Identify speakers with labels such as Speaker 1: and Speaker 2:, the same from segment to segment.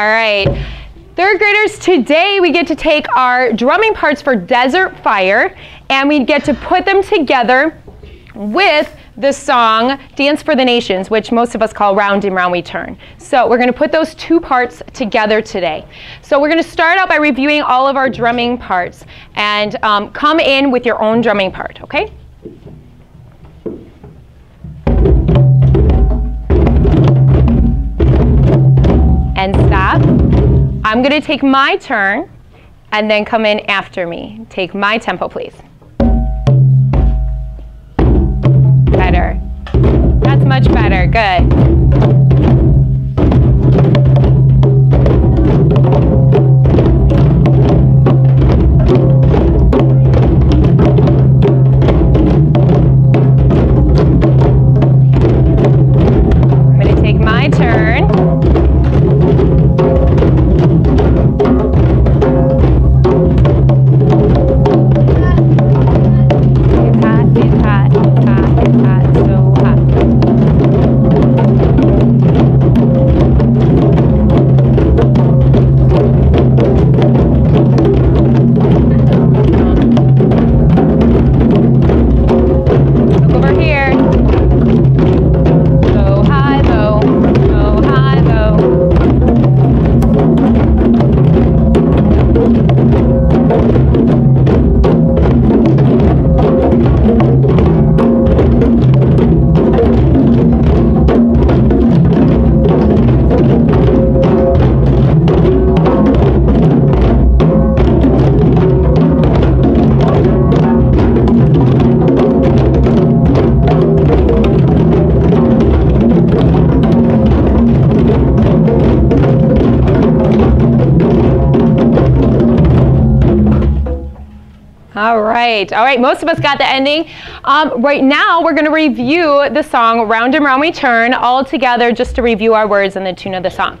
Speaker 1: right. Third graders, today we get to take our drumming parts for Desert Fire and we get to put them together with the song Dance for the Nations, which most of us call Round and Round We Turn. So we're going to put those two parts together today. So we're going to start out by reviewing all of our drumming parts and um, come in with your own drumming part, okay? And stop. I'm going to take my turn and then come in after me. Take my tempo, please. Better. That's much better. Good. So All right, all right. Most of us got the ending. Um, right now, we're going to review the song "Round and Round We Turn" all together, just to review our words and the tune of the song.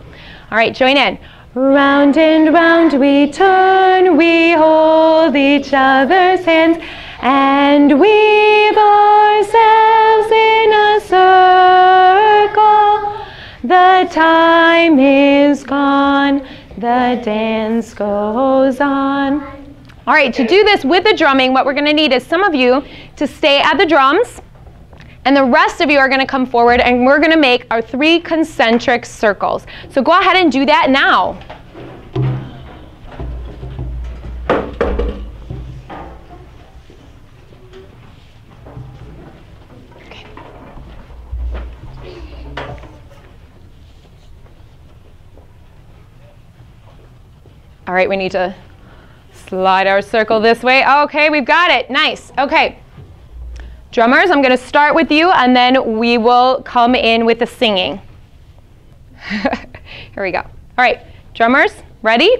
Speaker 1: All right, join in. Round and round we turn, we hold each other's hands, and weave ourselves in a circle. The time is gone, the dance goes on. All right, to do this with the drumming, what we're going to need is some of you to stay at the drums, and the rest of you are going to come forward, and we're going to make our three concentric circles. So go ahead and do that now. All right, we need to Slide our circle this way. Okay, we've got it. Nice. Okay. Drummers, I'm going to start with you and then we will come in with the singing. Here we go. All right, drummers, ready?